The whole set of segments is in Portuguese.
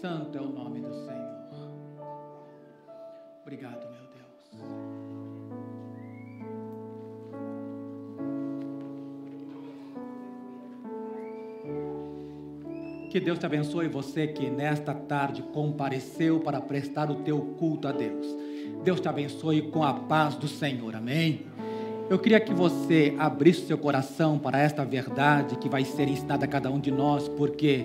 Santo é o nome do Senhor. Obrigado, meu Deus. Que Deus te abençoe você que nesta tarde compareceu para prestar o teu culto a Deus. Deus te abençoe com a paz do Senhor. Amém. Eu queria que você abrisse seu coração para esta verdade que vai ser ensinada a cada um de nós, porque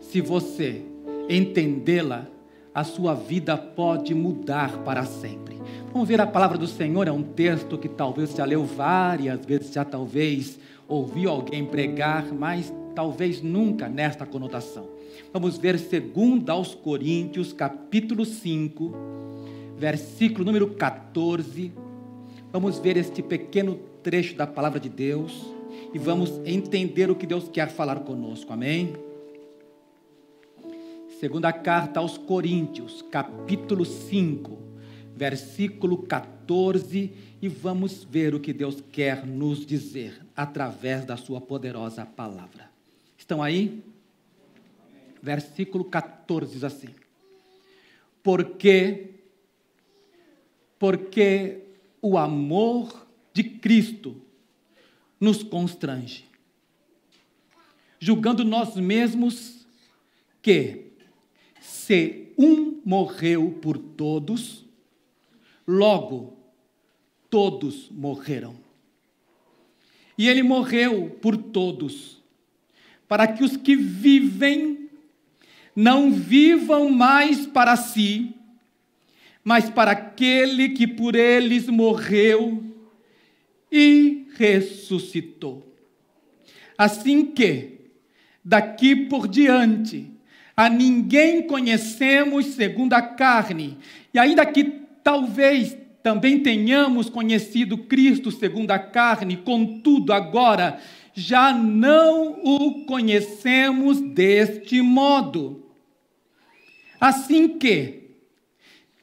se você entendê-la, a sua vida pode mudar para sempre. Vamos ver a palavra do Senhor, é um texto que talvez já leu várias vezes, já talvez ouviu alguém pregar, mas talvez nunca nesta conotação. Vamos ver 2 aos Coríntios, capítulo 5, versículo número 14. Vamos ver este pequeno trecho da palavra de Deus e vamos entender o que Deus quer falar conosco. Amém? Segunda carta aos Coríntios, capítulo 5, versículo 14, e vamos ver o que Deus quer nos dizer através da sua poderosa palavra. Estão aí? Versículo 14 diz assim: Porque porque o amor de Cristo nos constrange, julgando nós mesmos que se um morreu por todos, logo todos morreram. E ele morreu por todos, para que os que vivem não vivam mais para si, mas para aquele que por eles morreu e ressuscitou. Assim que, daqui por diante, a ninguém conhecemos segundo a carne, e ainda que talvez também tenhamos conhecido Cristo segundo a carne, contudo agora já não o conhecemos deste modo. Assim que,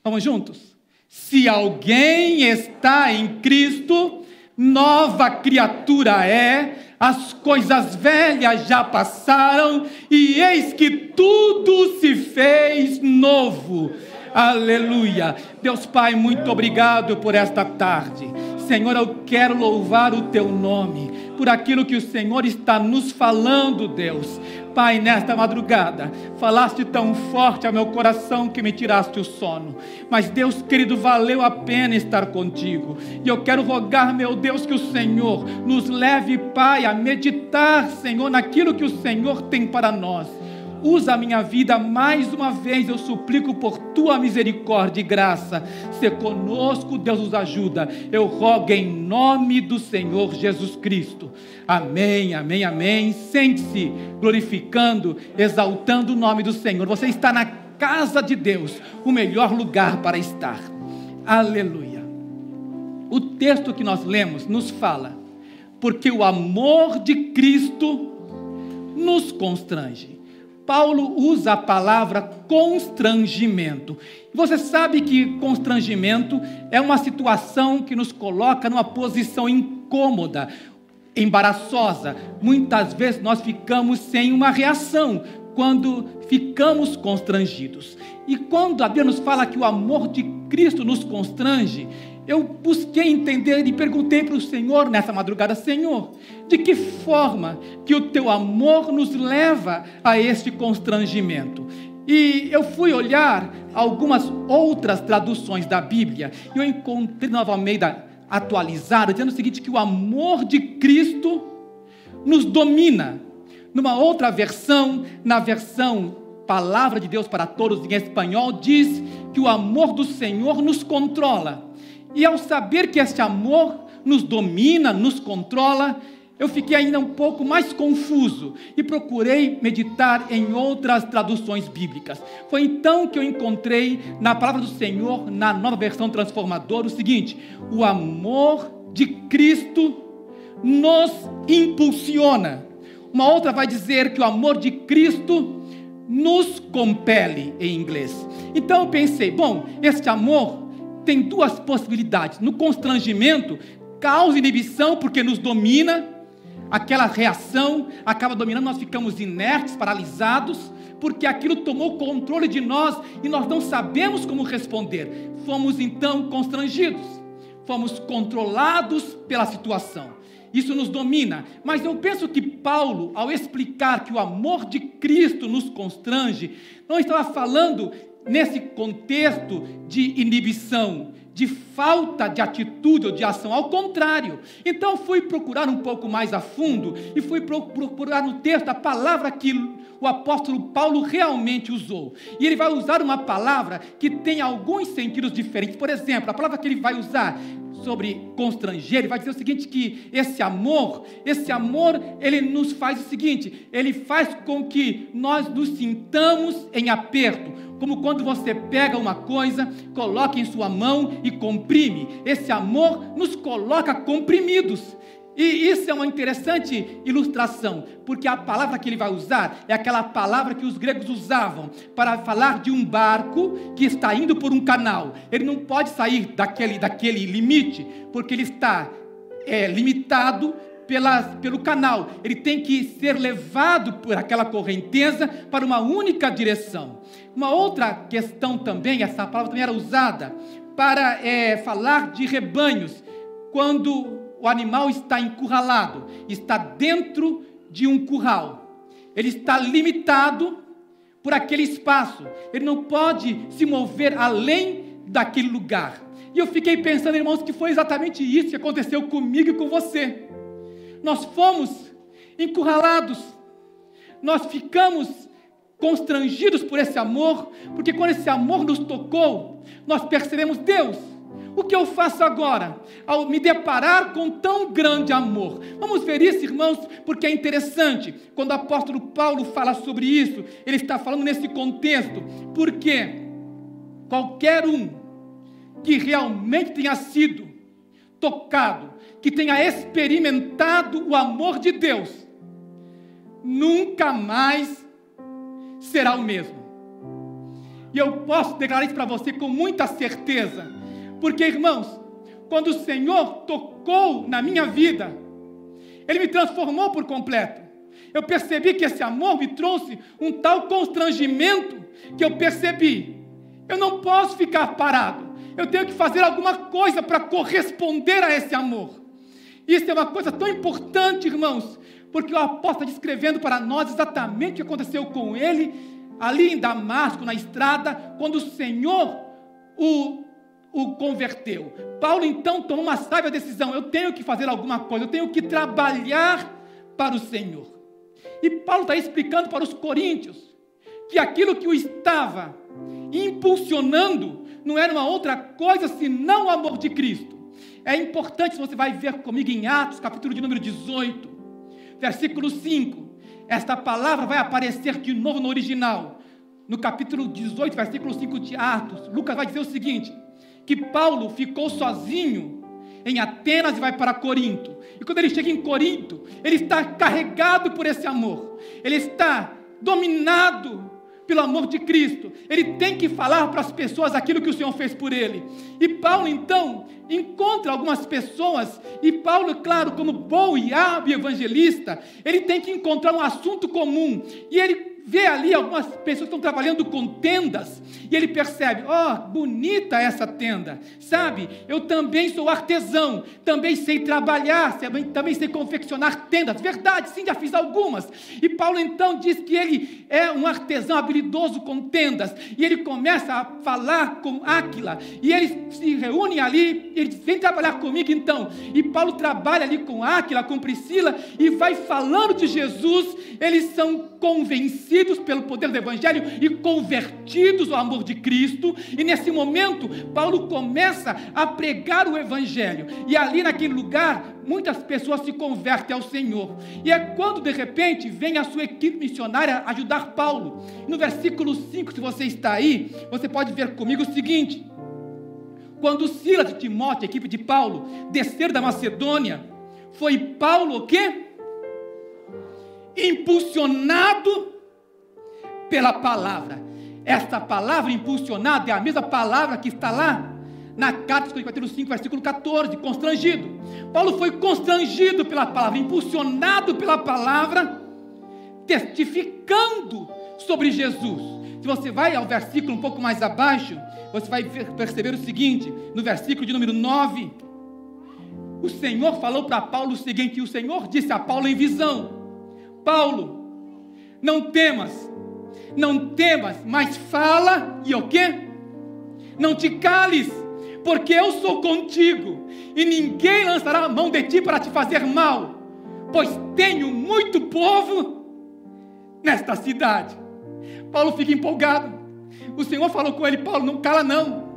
vamos juntos? Se alguém está em Cristo, nova criatura é, as coisas velhas já passaram e eis que tudo se fez novo. Aleluia. Deus Pai, muito obrigado por esta tarde. Senhor, eu quero louvar o teu nome por aquilo que o Senhor está nos falando, Deus. Pai, nesta madrugada, falaste tão forte ao meu coração que me tiraste o sono. Mas, Deus querido, valeu a pena estar contigo. E eu quero rogar, meu Deus, que o Senhor nos leve, Pai, a meditar, Senhor, naquilo que o Senhor tem para nós Usa a minha vida mais uma vez, eu suplico por tua misericórdia e graça. Se conosco, Deus nos ajuda. Eu rogo em nome do Senhor Jesus Cristo. Amém, amém, amém. Sente-se glorificando, exaltando o nome do Senhor. Você está na casa de Deus, o melhor lugar para estar. Aleluia. O texto que nós lemos nos fala, porque o amor de Cristo nos constrange. Paulo usa a palavra constrangimento. Você sabe que constrangimento é uma situação que nos coloca numa posição incômoda, embaraçosa. Muitas vezes nós ficamos sem uma reação quando ficamos constrangidos. E quando a Bíblia nos fala que o amor de Cristo nos constrange, eu busquei entender e perguntei para o Senhor nessa madrugada: Senhor, de que forma que o teu amor nos leva a este constrangimento? E eu fui olhar algumas outras traduções da Bíblia e eu encontrei Nova Almeida atualizada, dizendo o seguinte: que o amor de Cristo nos domina. Numa outra versão, na versão Palavra de Deus para Todos em espanhol, diz que o amor do Senhor nos controla. E ao saber que este amor nos domina, nos controla, eu fiquei ainda um pouco mais confuso e procurei meditar em outras traduções bíblicas. Foi então que eu encontrei na palavra do Senhor, na nova versão transformadora, o seguinte: o amor de Cristo nos impulsiona. Uma outra vai dizer que o amor de Cristo nos compele em inglês. Então eu pensei, bom, este amor tem duas possibilidades. No constrangimento, causa inibição porque nos domina. aquela reação acaba dominando, nós ficamos inertes, paralisados, porque aquilo tomou controle de nós e nós não sabemos como responder. Fomos então constrangidos, fomos controlados pela situação. Isso nos domina, mas eu penso que Paulo, ao explicar que o amor de Cristo nos constrange, não estava falando nesse contexto de inibição, de falta de atitude ou de ação, ao contrário. Então fui procurar um pouco mais a fundo e fui procurar no texto a palavra que o apóstolo Paulo realmente usou. E ele vai usar uma palavra que tem alguns sentidos diferentes. Por exemplo, a palavra que ele vai usar sobre constranger, ele vai dizer o seguinte que esse amor, esse amor, ele nos faz o seguinte, ele faz com que nós nos sintamos em aperto, como quando você pega uma coisa, coloca em sua mão e comprime. Esse amor nos coloca comprimidos. E isso é uma interessante ilustração, porque a palavra que ele vai usar é aquela palavra que os gregos usavam para falar de um barco que está indo por um canal. Ele não pode sair daquele, daquele limite, porque ele está é, limitado pela, pelo canal. Ele tem que ser levado por aquela correnteza para uma única direção. Uma outra questão também, essa palavra também era usada para é, falar de rebanhos, quando o animal está encurralado, está dentro de um curral, ele está limitado por aquele espaço, ele não pode se mover além daquele lugar. E eu fiquei pensando, irmãos, que foi exatamente isso que aconteceu comigo e com você. Nós fomos encurralados, nós ficamos constrangidos por esse amor, porque quando esse amor nos tocou, nós percebemos, Deus, o que eu faço agora ao me deparar com tão grande amor? Vamos ver isso, irmãos, porque é interessante. Quando o apóstolo Paulo fala sobre isso, ele está falando nesse contexto, porque qualquer um que realmente tenha sido tocado, que tenha experimentado o amor de Deus, nunca mais será o mesmo. E eu posso declarar isso para você com muita certeza, porque, irmãos, quando o Senhor tocou na minha vida, Ele me transformou por completo. Eu percebi que esse amor me trouxe um tal constrangimento que eu percebi. Eu não posso ficar parado. Eu tenho que fazer alguma coisa para corresponder a esse amor. Isso é uma coisa tão importante, irmãos, porque o apóstolo está descrevendo para nós exatamente o que aconteceu com ele ali em Damasco, na estrada, quando o Senhor o, o converteu. Paulo então tomou uma sábia decisão: eu tenho que fazer alguma coisa, eu tenho que trabalhar para o Senhor. E Paulo está explicando para os coríntios que aquilo que o estava impulsionando não era uma outra coisa senão o amor de Cristo. É importante, você vai ver comigo em Atos, capítulo de número 18, versículo 5. Esta palavra vai aparecer de novo no original. No capítulo 18, versículo 5 de Atos, Lucas vai dizer o seguinte: que Paulo ficou sozinho em Atenas e vai para Corinto. E quando ele chega em Corinto, ele está carregado por esse amor. Ele está dominado pelo amor de Cristo. Ele tem que falar para as pessoas aquilo que o Senhor fez por ele. E Paulo, então, encontra algumas pessoas, e Paulo, claro, como bom e hábil evangelista, ele tem que encontrar um assunto comum. E ele vê ali algumas pessoas que estão trabalhando com tendas, e ele percebe: ó, oh, bonita essa tenda, sabe? Eu também sou artesão, também sei trabalhar, também sei confeccionar tendas. Verdade, sim, já fiz algumas. E Paulo então diz que ele é um artesão habilidoso com tendas, e ele começa a falar com Áquila, e eles se reúnem ali, ele diz: vem trabalhar comigo então. E Paulo trabalha ali com Áquila, com Priscila, e vai falando de Jesus, eles são convencidos pelo poder do Evangelho e convertidos ao amor de Cristo. E nesse momento, Paulo começa a pregar o Evangelho. E ali naquele lugar, muitas pessoas se convertem ao Senhor. E é quando de repente vem a sua equipe missionária ajudar Paulo. No versículo 5, se você está aí, você pode ver comigo o seguinte: quando Silas e Timóteo, a equipe de Paulo, desceram da Macedônia, foi Paulo o quê? impulsionado pela palavra. Esta palavra impulsionada é a mesma palavra que está lá na carta de capítulo 5, versículo 14, constrangido. Paulo foi constrangido pela palavra, impulsionado pela palavra, testificando sobre Jesus. Se você vai ao versículo um pouco mais abaixo, você vai perceber o seguinte, no versículo de número 9, o Senhor falou para Paulo o seguinte, o Senhor disse a Paulo em visão: Paulo, não temas, não temas, mas fala e o quê? Não te cales, porque eu sou contigo, e ninguém lançará a mão de ti para te fazer mal, pois tenho muito povo nesta cidade. Paulo fica empolgado. O Senhor falou com ele: Paulo, não cala não.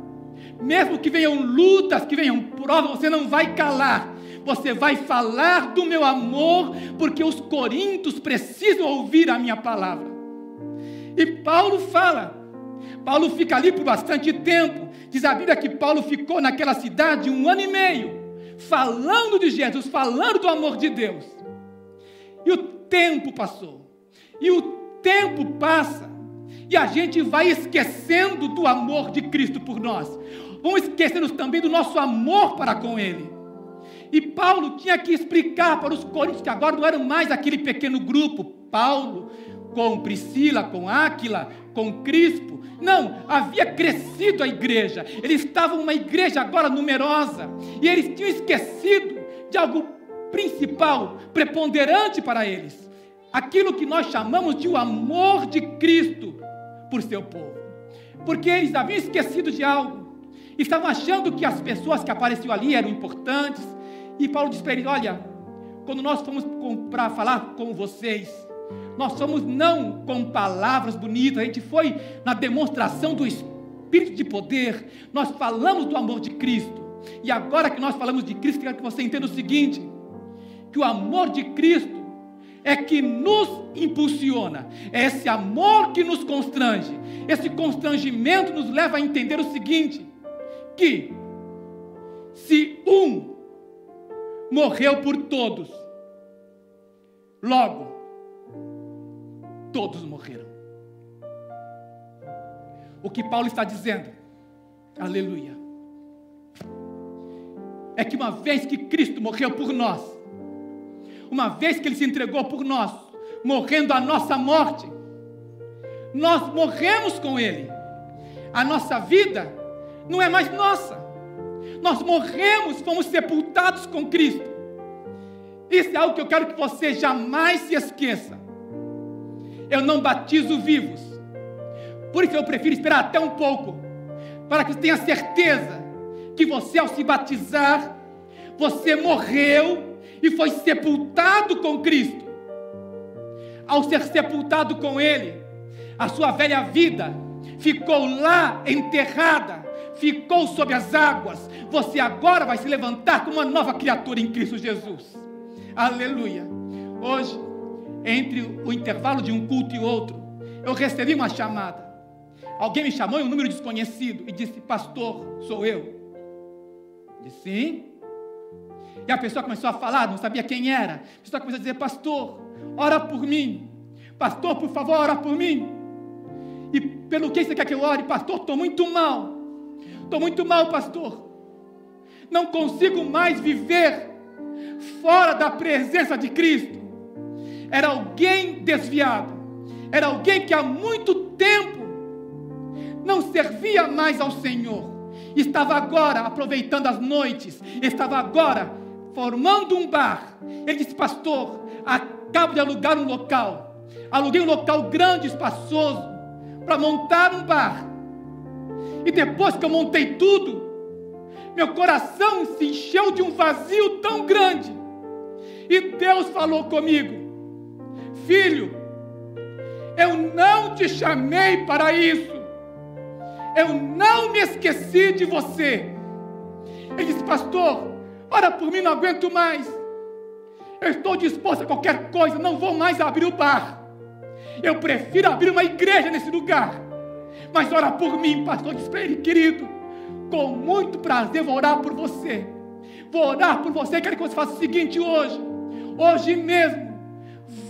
Mesmo que venham lutas, que venham provas, você não vai calar. Você vai falar do meu amor, porque os coríntios precisam ouvir a minha palavra. E Paulo fala. Paulo fica ali por bastante tempo. Diz a Bíblia que Paulo ficou naquela cidade um ano e meio, falando de Jesus, falando do amor de Deus. E o tempo passou. E o tempo passa. E a gente vai esquecendo do amor de Cristo por nós. Vamos esquecendo também do nosso amor para com Ele. E Paulo tinha que explicar para os coríntios que agora não eram mais aquele pequeno grupo. Paulo, com Priscila, com Áquila, com Crispo. Não, havia crescido a igreja. Eles estavam uma igreja agora numerosa. E eles tinham esquecido de algo principal, preponderante para eles. Aquilo que nós chamamos de o amor de Cristo por seu povo. Porque eles haviam esquecido de algo. Estavam achando que as pessoas que apareciam ali eram importantes. E Paulo disse para eles: Olha, quando nós fomos para falar com vocês, nós somos não com palavras bonitas, a gente foi na demonstração do Espírito de poder, nós falamos do amor de Cristo. E agora que nós falamos de Cristo, quero que você entenda o seguinte: que o amor de Cristo é que nos impulsiona, é esse amor que nos constrange. Esse constrangimento nos leva a entender o seguinte: que se um morreu por todos, logo todos morreram. O que Paulo está dizendo, aleluia, é que uma vez que Cristo morreu por nós, uma vez que Ele se entregou por nós, morrendo a nossa morte, nós morremos com Ele. A nossa vida não é mais nossa. Nós morremos, fomos sepultados com Cristo. Isso é algo que eu quero que você jamais se esqueça. Eu não batizo vivos. Por isso eu prefiro esperar até um pouco, para que você tenha certeza que você, ao se batizar, você morreu e foi sepultado com Cristo. Ao ser sepultado com Ele, a sua velha vida ficou lá enterrada, ficou sob as águas. Você agora vai se levantar como uma nova criatura em Cristo Jesus. Aleluia. Hoje, entre o intervalo de um culto e outro, eu recebi uma chamada. Alguém me chamou em um número desconhecido e disse: Pastor, sou eu. disse: Sim. E a pessoa começou a falar, não sabia quem era. A pessoa começou a dizer: Pastor, ora por mim. Pastor, por favor, ora por mim. E pelo que você quer que eu ore? Pastor, estou muito mal. Estou muito mal, pastor. Não consigo mais viver fora da presença de Cristo. Era alguém desviado. Era alguém que há muito tempo não servia mais ao Senhor. Estava agora aproveitando as noites. Estava agora formando um bar. Ele disse, pastor, acabo de alugar um local. Aluguei um local grande, espaçoso, para montar um bar. E depois que eu montei tudo, meu coração se encheu de um vazio tão grande. E Deus falou comigo: Filho, eu não te chamei para isso. Eu não me esqueci de você. Ele disse, pastor, Ora por mim, não aguento mais. Eu estou disposto a qualquer coisa, não vou mais abrir o bar. Eu prefiro abrir uma igreja nesse lugar. Mas ora por mim, pastor, diz para ele, querido, com muito prazer vou orar por você. Vou orar por você, quero que você faça o seguinte hoje. Hoje mesmo,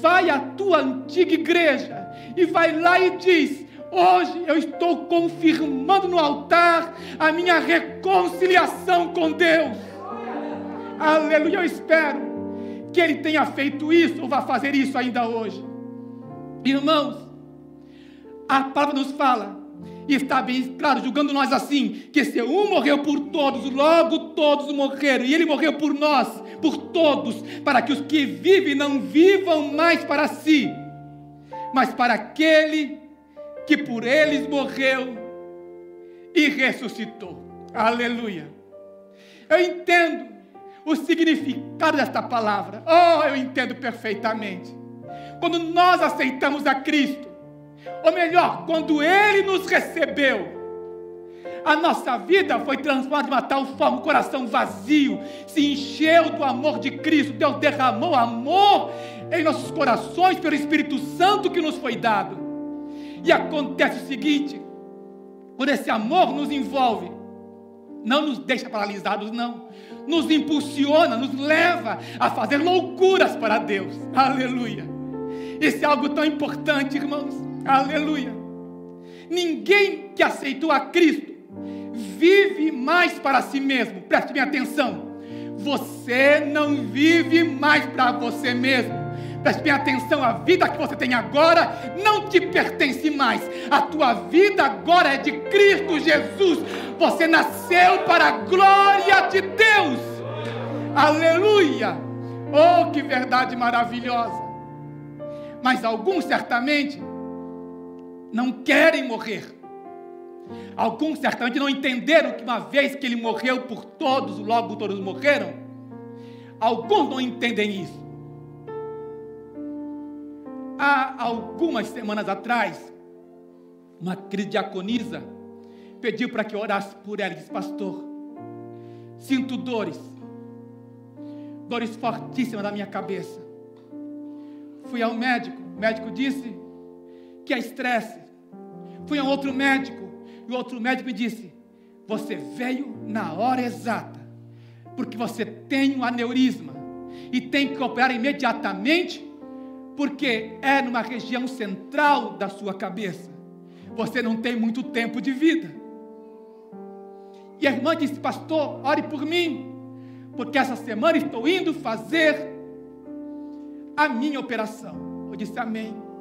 vai à tua antiga igreja e vai lá e diz: Hoje eu estou confirmando no altar a minha reconciliação com Deus. Aleluia, eu espero que Ele tenha feito isso ou vá fazer isso ainda hoje. Irmãos, a palavra nos fala, e está bem claro, julgando nós assim, que se um morreu por todos, logo todos morreram, e Ele morreu por nós, por todos, para que os que vivem não vivam mais para si, mas para aquele que por eles morreu e ressuscitou. Aleluia. Eu entendo o significado desta palavra. Oh, eu entendo perfeitamente. Quando nós aceitamos a Cristo, ou melhor, quando Ele nos recebeu, a nossa vida foi transformada de uma tal forma, o coração vazio se encheu do amor de Cristo. Deus derramou amor em nossos corações pelo Espírito Santo que nos foi dado. E acontece o seguinte: quando esse amor nos envolve, não nos deixa paralisados, não, nos impulsiona, nos leva a fazer loucuras para Deus. Aleluia. Isso é algo tão importante, irmãos. Aleluia. Ninguém que aceitou a Cristo vive mais para si mesmo. Preste bem atenção. Você não vive mais para você mesmo. Preste bem atenção, a vida que você tem agora não te pertence mais. A tua vida agora é de Cristo Jesus. Você nasceu para a glória de Deus. Aleluia! Oh, que verdade maravilhosa! Mas alguns certamente não querem morrer. Alguns certamente não entenderam que uma vez que ele morreu por todos, logo todos morreram. Alguns não entendem isso há algumas semanas atrás, uma querida diaconisa pediu para que eu orasse por ela e disse, pastor, sinto dores, dores fortíssimas na minha cabeça. Fui ao médico, o médico disse que é estresse. Fui a outro médico, e o outro médico me disse: Você veio na hora exata, porque você tem um aneurisma e tem que operar imediatamente porque é numa região central da sua cabeça. Você não tem muito tempo de vida. E a irmã disse: Pastor, ore por mim, porque essa semana estou indo fazer a minha operação. Eu disse: Amém.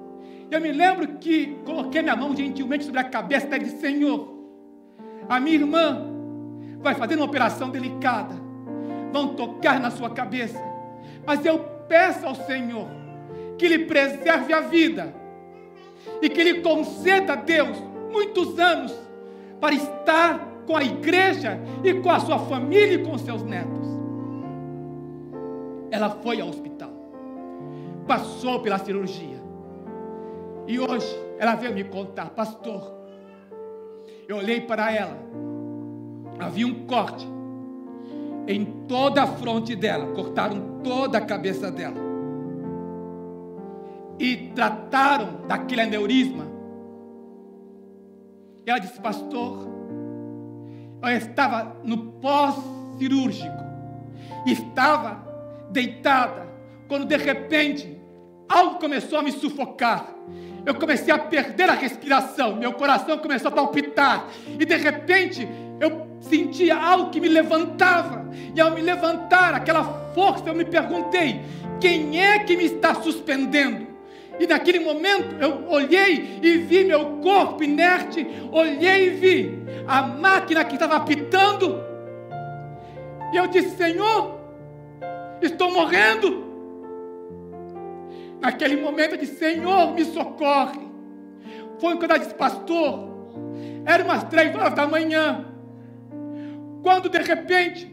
Eu me lembro que coloquei minha mão gentilmente sobre a cabeça e disse: Senhor, a minha irmã vai fazer uma operação delicada, vão tocar na sua cabeça, mas eu peço ao Senhor que lhe preserve a vida e que lhe conceda, Deus, muitos anos para estar com a igreja e com a sua família e com seus netos. Ela foi ao hospital, passou pela cirurgia e hoje ela veio me contar, pastor. Eu olhei para ela, havia um corte em toda a fronte dela, cortaram toda a cabeça dela e trataram daquele aneurisma. Ela disse, pastor, eu estava no pós-cirúrgico, estava deitada, quando de repente algo começou a me sufocar. Eu comecei a perder a respiração, meu coração começou a palpitar, e de repente eu sentia algo que me levantava, e ao me levantar, aquela força, eu me perguntei: quem é que me está suspendendo? E naquele momento eu olhei e vi meu corpo inerte, olhei e vi a máquina que estava apitando. E eu disse: Senhor, estou morrendo. Naquele momento eu disse: Senhor, me socorre. Foi quando eu disse: Pastor, era umas três horas da manhã. Quando de repente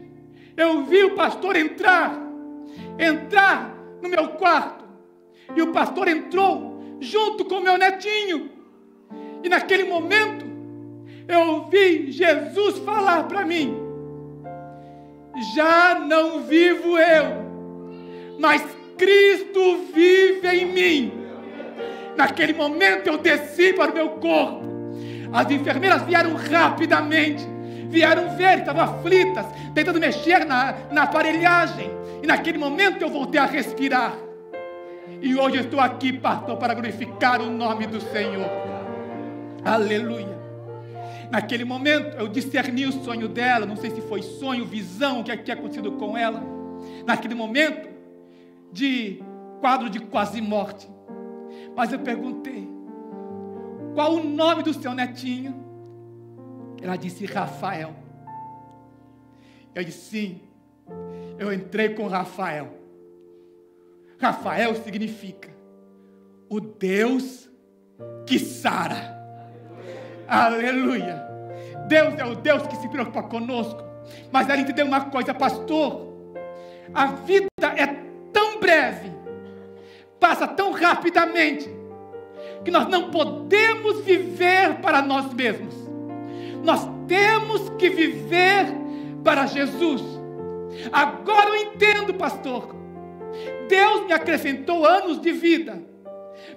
eu vi o pastor entrar, entrar no meu quarto e o pastor entrou junto com meu netinho. E naquele momento, eu ouvi Jesus falar para mim: Já não vivo eu, mas Cristo vive em mim. Naquele momento, eu desci para o meu corpo. As enfermeiras vieram rapidamente, vieram ver, estavam aflitas, tentando mexer na, na aparelhagem. E naquele momento eu voltei a respirar. E hoje estou aqui, pastor, para glorificar o nome do Senhor. Aleluia. Naquele momento eu discerni o sonho dela, não sei se foi sonho, visão, o que tinha acontecido com ela. Naquele momento de quadro de quase morte. Mas eu perguntei: qual o nome do seu netinho? Ela disse Rafael. Eu disse sim. Eu entrei com Rafael. Rafael significa o Deus que sara. Aleluia. Deus é o Deus que se preocupa conosco. Mas ela entendeu uma coisa, pastor. A vida é breve, passa tão rapidamente, que nós não podemos viver para nós mesmos. Nós temos que viver para Jesus. Agora eu entendo, pastor. Deus me acrescentou anos de vida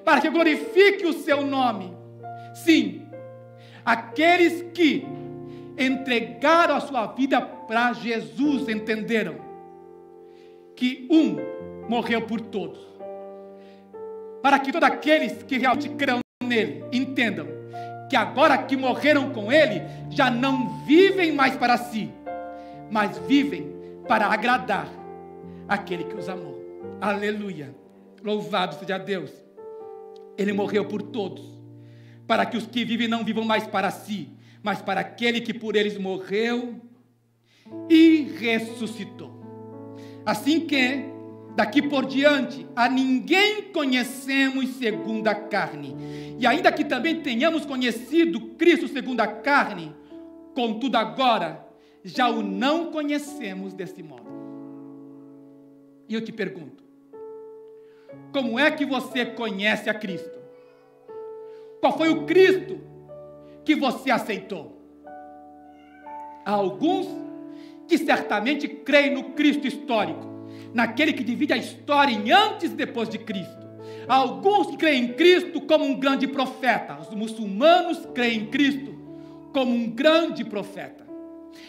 para que glorifique o seu nome. Sim, aqueles que entregaram a sua vida para Jesus entenderam que um morreu por todos. Para que todos aqueles que realmente crão nele entendam que agora que morreram com ele, já não vivem mais para si, mas vivem para agradar aquele que os amou. Aleluia. Louvado seja Deus. Ele morreu por todos, para que os que vivem não vivam mais para si, mas para aquele que por eles morreu e ressuscitou. Assim que, daqui por diante, a ninguém conhecemos segundo a carne. E ainda que também tenhamos conhecido Cristo segundo a carne, contudo agora já o não conhecemos desse modo. E eu te pergunto: como é que você conhece a Cristo? Qual foi o Cristo que você aceitou? Há alguns que certamente creem no Cristo histórico, naquele que divide a história em antes e depois de Cristo. Alguns creem em Cristo como um grande profeta. Os muçulmanos creem em Cristo como um grande profeta.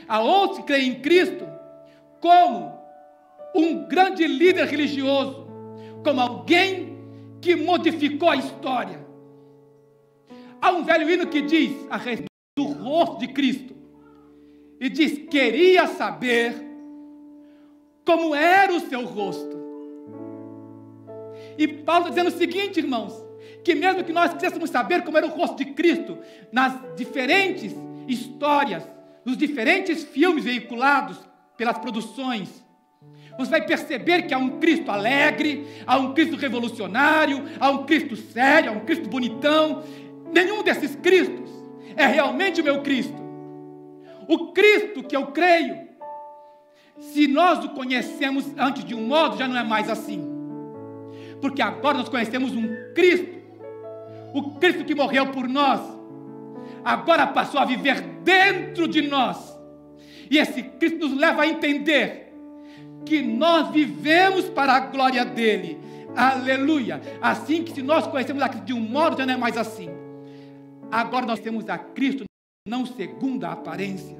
Há outros que creem em Cristo como um grande líder religioso como alguém que modificou a história. Há um velho hino que diz a respeito do rosto de Cristo. E diz: Queria saber como era o seu rosto. E Paulo está dizendo o seguinte, irmãos: que mesmo que nós quiséssemos saber como era o rosto de Cristo, nas diferentes histórias, nos diferentes filmes veiculados pelas produções, você vai perceber que há um Cristo alegre, há um Cristo revolucionário, há um Cristo sério, há um Cristo bonitão. Nenhum desses Cristos é realmente o meu Cristo. O Cristo que eu creio, se nós o conhecemos antes de um modo, já não é mais assim. Porque agora nós conhecemos um Cristo, o Cristo que morreu por nós, agora passou a viver dentro de nós. E esse Cristo nos leva a entender que nós vivemos para a glória dele. Aleluia. Assim que se nós conhecemos a Cristo de um modo, já não é mais assim. Agora nós temos a Cristo não segundo a aparência,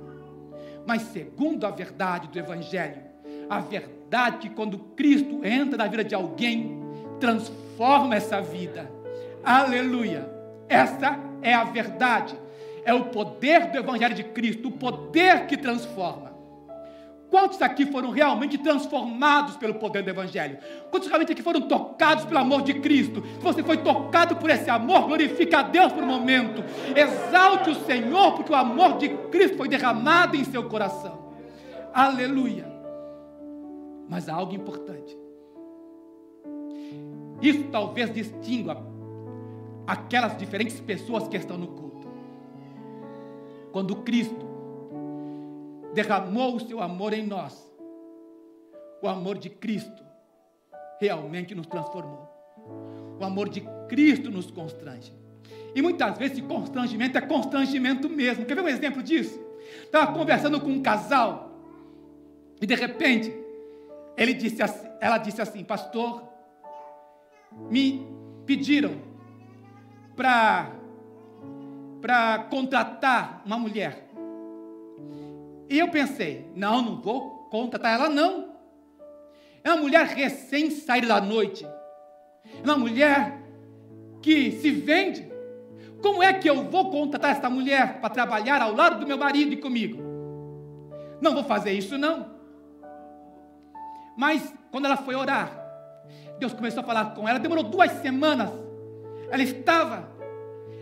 mas segundo a verdade do Evangelho. A verdade que quando Cristo entra na vida de alguém, transforma essa vida. Aleluia. Essa é a verdade. É o poder do Evangelho de Cristo, o poder que transforma. Quantos aqui foram realmente transformados pelo poder do Evangelho? Quantos realmente aqui foram tocados pelo amor de Cristo? Se você foi tocado por esse amor, glorifique a Deus por um momento. Exalte o Senhor, porque o amor de Cristo foi derramado em seu coração. Aleluia. Mas há algo importante. Isso talvez distingua aquelas diferentes pessoas que estão no culto. Quando Cristo derramou o seu amor em nós, o amor de Cristo realmente nos transformou. O amor de Cristo nos constrange. E muitas vezes esse constrangimento é constrangimento mesmo. Quer ver um exemplo disso? Estava conversando com um casal e de repente ele disse assim, ela disse assim, pastor, me pediram para para contratar uma mulher. E eu pensei, não, não vou contratar ela não. É uma mulher recém saída da noite. É uma mulher que se vende Como é que eu vou contratar essa mulher para trabalhar ao lado do meu marido e comigo? Não vou fazer isso, não. Mas quando ela foi orar, Deus começou a falar com ela. Demorou duas semanas. Ela estava,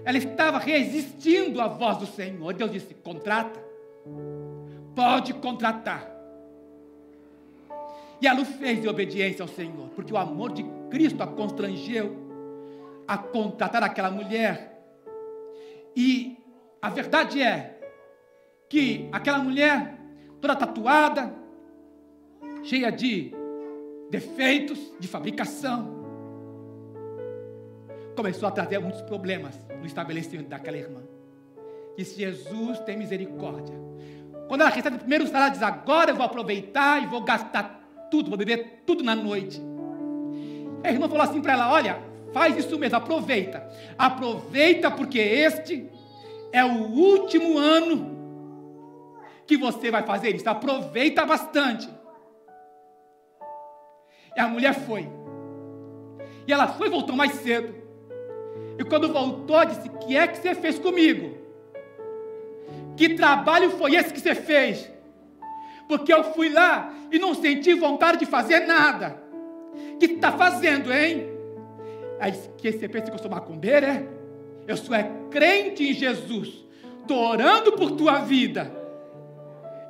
ela estava resistindo à voz do Senhor. Deus disse: contrata, pode contratar. E ela o fez em obediência ao Senhor, porque o amor de Cristo a constrangeu a contratar aquela mulher. E a verdade é que aquela mulher, toda tatuada, cheia de defeitos de fabricação, começou a trazer muitos problemas no estabelecimento daquela irmã. Disse: Jesus tem misericórdia. Quando ela recebe o primeiro salário, diz: Agora eu vou aproveitar e vou gastar tudo, vou beber tudo na noite. A irmã falou assim para ela: Olha, faz isso mesmo, aproveita. Aproveita, porque este é o último ano que você vai fazer isso. Aproveita bastante. E a mulher foi. E ela foi e voltou mais cedo. E quando voltou, disse: O que é que você fez comigo? Que trabalho foi esse que você fez? Porque eu fui lá e não senti vontade de fazer nada. O que está fazendo, hein? Aí que você pensa que eu sou macumbeira, é? Eu sou é crente em Jesus. Estou orando por tua vida.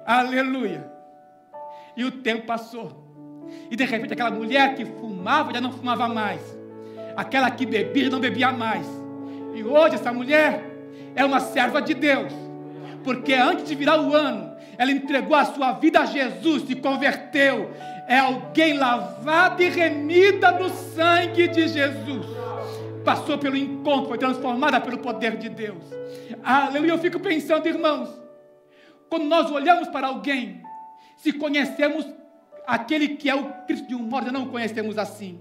Aleluia. E o tempo passou. E de repente aquela mulher que fumava já não fumava mais. Aquela que bebia não bebia mais. E hoje essa mulher é uma serva de Deus. Porque antes de virar o ano, ela entregou a sua vida a Jesus, se converteu. É alguém lavada e remida no sangue de Jesus. Passou pelo encontro, foi transformada pelo poder de Deus. Aleluia. Eu fico pensando, irmãos, quando nós olhamos para alguém, se conhecemos aquele que é o Cristo de um modo, não conhecemos assim.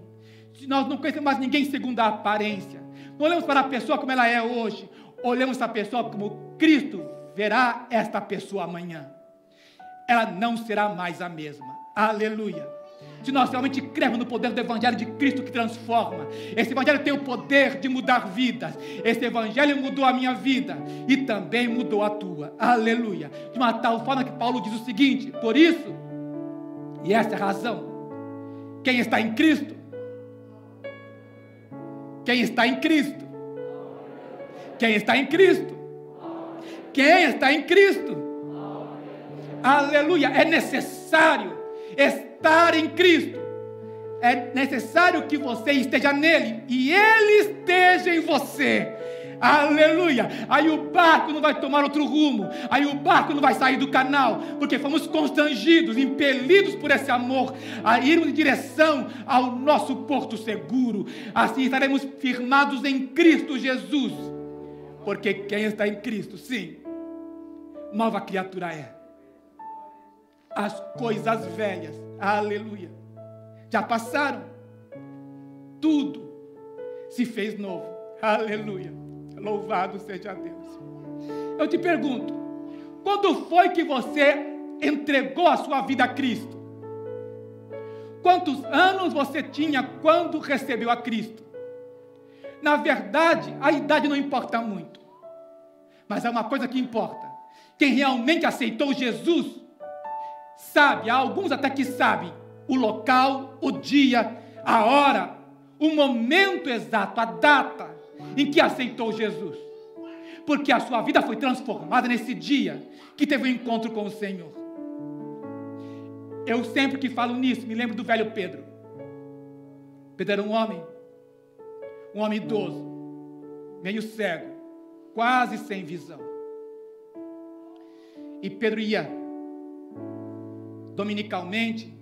Se nós não conhecemos mais ninguém segundo a aparência, não olhamos para a pessoa como ela é hoje, olhamos para a pessoa como Cristo verá esta pessoa amanhã. Ela não será mais a mesma. Aleluia. Se nós realmente cremos no poder do Evangelho de Cristo que transforma, esse Evangelho tem o poder de mudar vidas. Esse Evangelho mudou a minha vida e também mudou a tua. Aleluia. De uma tal forma que Paulo diz o seguinte: por isso, e essa é a razão. Quem está em Cristo? Quem está em Cristo? Quem está em Cristo? Quem está em Cristo? Aleluia! É necessário estar em Cristo. É necessário que você esteja nele e ele esteja em você. Aleluia! Aí o barco não vai tomar outro rumo, aí o barco não vai sair do canal, porque fomos constrangidos, impelidos por esse amor a irmos em direção ao nosso porto seguro. Assim estaremos firmados em Cristo Jesus, porque quem está em Cristo, sim, nova criatura é. As coisas velhas, aleluia, já passaram, tudo se fez novo, aleluia. Louvado seja Deus. Eu te pergunto, quando foi que você entregou a sua vida a Cristo? Quantos anos você tinha quando recebeu a Cristo? Na verdade, a idade não importa muito. Mas é uma coisa que importa. Quem realmente aceitou Jesus sabe, há alguns até que sabem o local, o dia, a hora, o momento exato, a data em que aceitou Jesus. Porque a sua vida foi transformada nesse dia que teve um encontro com o Senhor. Eu sempre que falo nisso, me lembro do velho Pedro. Pedro era um homem, um homem idoso, meio cego, quase sem visão. E Pedro ia dominicalmente,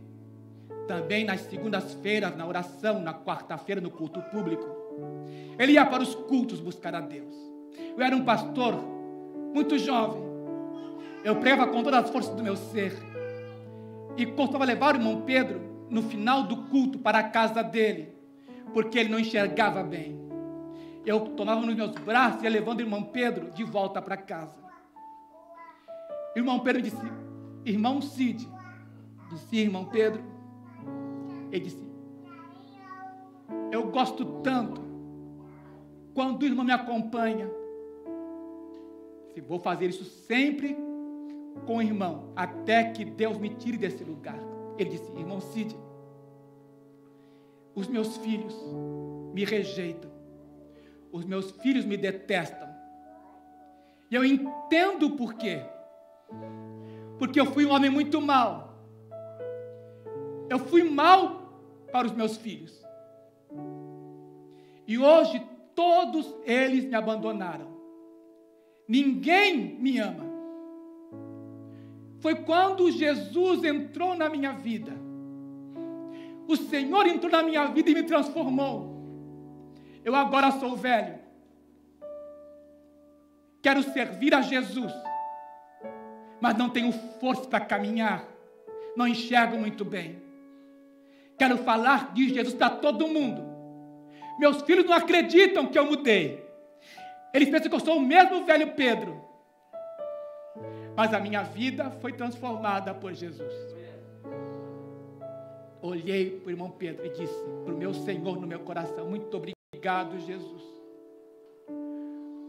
também nas segundas-feiras, na oração, na quarta-feira, no culto público. Ele ia para os cultos buscar a Deus. Eu era um pastor muito jovem. Eu pregava com todas as forças do meu ser. E costumava levar o irmão Pedro no final do culto para a casa dele, porque ele não enxergava bem. Eu tomava nos meus braços e ia levando o irmão Pedro de volta para casa. Irmão Pedro disse: Irmão Cid, disse irmão Pedro. Ele disse: Eu gosto tanto quando o irmão me acompanha Se vou fazer isso sempre com o irmão, até que Deus me tire desse lugar. Ele disse: Irmão Cid, os meus filhos me rejeitam, os meus filhos me detestam. E eu entendo por quê. Porque eu fui um homem muito mau. Eu fui mal para os meus filhos. E hoje todos eles me abandonaram. Ninguém me ama. Foi quando Jesus entrou na minha vida. O Senhor entrou na minha vida e me transformou. Eu agora sou velho. Quero servir a Jesus. Mas não tenho força para caminhar. Não enxergo muito bem. Quero falar de Jesus para todo mundo. Meus filhos não acreditam que eu mudei. Eles pensam que eu sou o mesmo velho Pedro. Mas a minha vida foi transformada por Jesus. Olhei para o irmão Pedro e disse para o meu Senhor no meu coração: Muito obrigado, Jesus,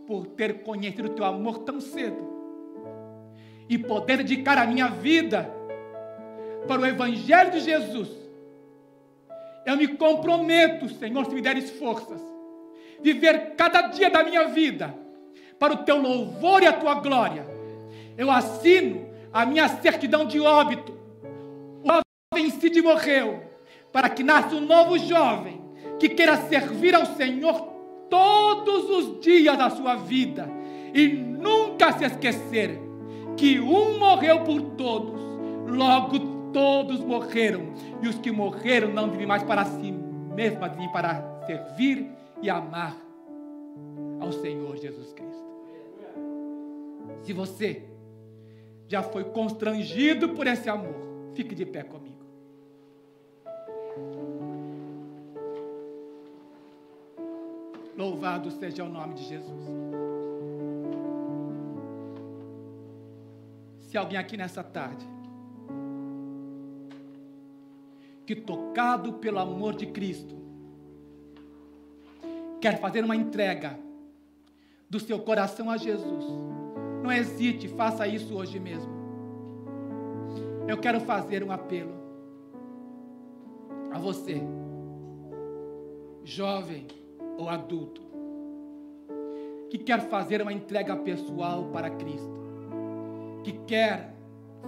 por ter conhecido o teu amor tão cedo e poder dedicar a minha vida para o Evangelho de Jesus eu me comprometo, Senhor, se me deres forças, viver cada dia da minha vida para o teu louvor e a tua glória. Eu assino a minha certidão de óbito. O jovem Cid morreu para que nasça um novo jovem que queira servir ao Senhor todos os dias da sua vida e nunca se esquecer que um morreu por todos, logo todos morreram, e os que morreram não vivem mais para si mesmos, mas vivem para servir e amar ao Senhor Jesus Cristo. Se você já foi constrangido por esse amor, fique de pé comigo. Louvado seja o nome de Jesus. Se alguém aqui nessa tarde que, tocado pelo amor de Cristo, quer fazer uma entrega do seu coração a Jesus, não hesite, faça isso hoje mesmo. Eu quero fazer um apelo a você, jovem ou adulto, que quer fazer uma entrega pessoal para Cristo, que quer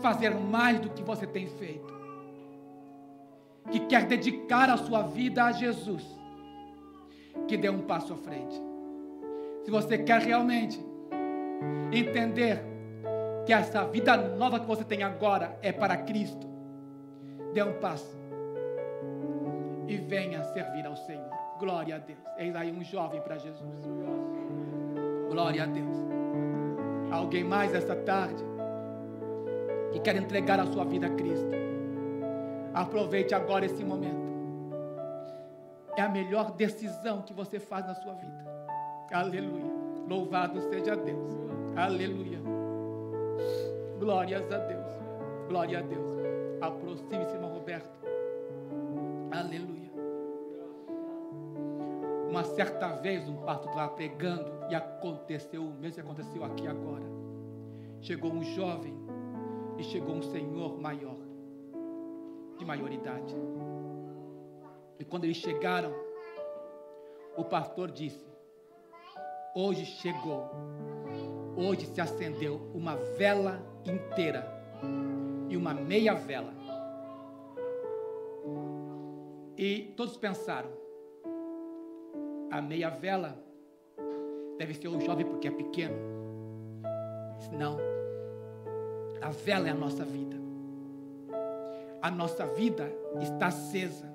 fazer mais do que você tem feito que quer dedicar a sua vida a Jesus, que dê um passo à frente. Se você quer realmente entender que essa vida nova que você tem agora é para Cristo, dê um passo e venha servir ao Senhor. Glória a Deus. Eis aí um jovem para Jesus. Glória a Deus. Alguém mais essa tarde que quer entregar a sua vida a Cristo? Aproveite agora esse momento. É a melhor decisão que você faz na sua vida. Aleluia. Louvado seja Deus. Aleluia. Glórias a Deus. Glória a Deus. Aproxime-se, irmão Roberto. Aleluia. Uma certa vez um pastor estava pregando e aconteceu o mesmo que aconteceu aqui agora. Chegou um jovem e chegou um senhor maior de maioridade. E quando eles chegaram, o pastor disse: Hoje chegou, hoje se acendeu uma vela inteira e uma meia vela. E todos pensaram: a meia vela deve ser o jovem porque é pequeno. Não, a vela é a nossa vida a nossa vida está acesa.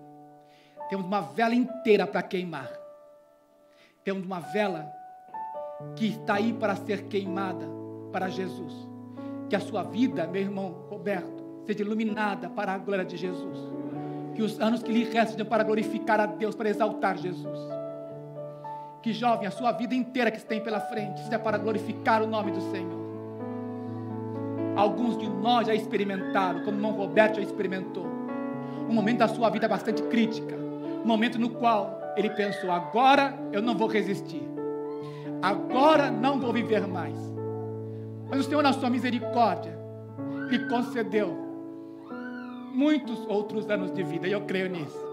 Temos uma vela inteira para queimar. Temos uma vela que está aí para ser queimada para Jesus. Que a sua vida, meu irmão Roberto, seja iluminada para a glória de Jesus. Que os anos que lhe restam para glorificar a Deus, para exaltar Jesus. Que jovem, a sua vida inteira que tem pela frente, seja para glorificar o nome do Senhor. Alguns de nós já experimentaram, como o irmão Roberto já experimentou. Um momento da sua vida bastante crítica. Um momento no qual ele pensou: agora eu não vou resistir. Agora não vou viver mais. Mas o Senhor, na sua misericórdia, lhe concedeu muitos outros anos de vida, e eu creio nisso.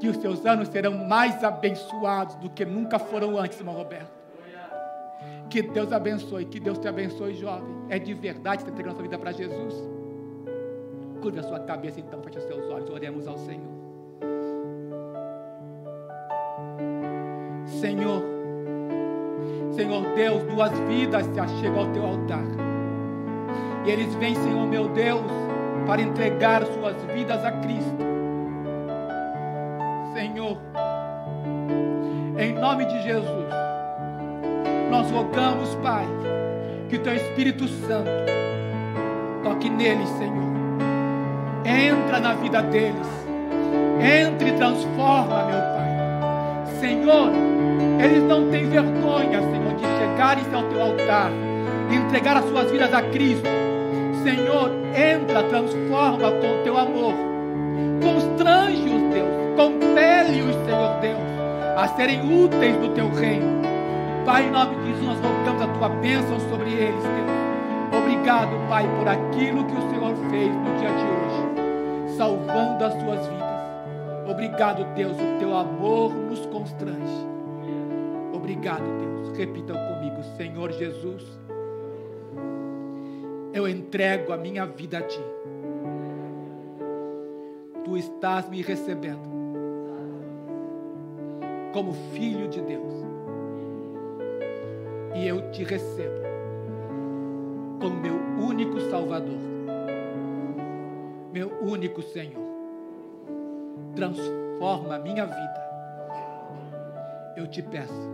Que os seus anos serão mais abençoados do que nunca foram antes, irmão Roberto. Que Deus abençoe, que Deus te abençoe, jovem. É de verdade você entregando a sua vida para Jesus? Curve a sua cabeça então, feche seus olhos, oremos ao Senhor. Senhor, Senhor Deus, duas vidas se achegam ao teu altar. E eles vêm, Senhor meu Deus, para entregar suas vidas a Cristo. Senhor, em nome de Jesus, rogamos, Pai, que o Teu Espírito Santo toque neles, Senhor. Entra na vida deles. Entre e transforma, meu Pai. Senhor, eles não têm vergonha, Senhor, de chegarem ao Teu altar, entregar as suas vidas a Cristo. Senhor, entra, transforma com o Teu amor. Constrange-os, Deus. Compele-os, Senhor Deus, a serem úteis no Teu reino. Pai, em nome de Jesus, nós rogamos a Tua bênção sobre eles, Deus. Obrigado, Pai, por aquilo que o Senhor fez no dia de hoje, salvando as suas vidas. Obrigado, Deus, o Teu amor nos constrange. Obrigado, Deus. Repitam comigo, Senhor Jesus, eu entrego a minha vida a Ti. Tu estás me recebendo como filho de Deus. E eu te recebo como meu único Salvador, meu único Senhor. Transforma a minha vida. Eu te peço,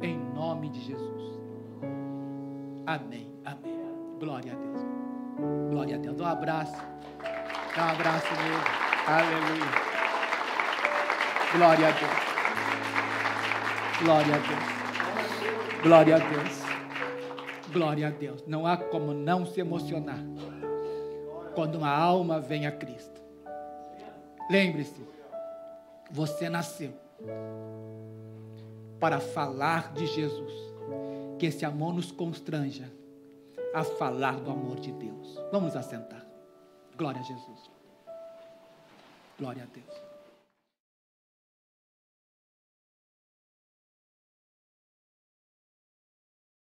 em nome de Jesus. Amém, amém. Glória a Deus. Glória a Deus. Um abraço. Dá um abraço nele. Aleluia. Glória a Deus. Glória a Deus. Glória a Deus. Glória a Deus. Não há como não se emocionar quando uma alma vem a Cristo. Lembre-se, você nasceu para falar de Jesus. Que esse amor nos constranja a falar do amor de Deus. Vamos assentar. Glória a Jesus. Glória a Deus.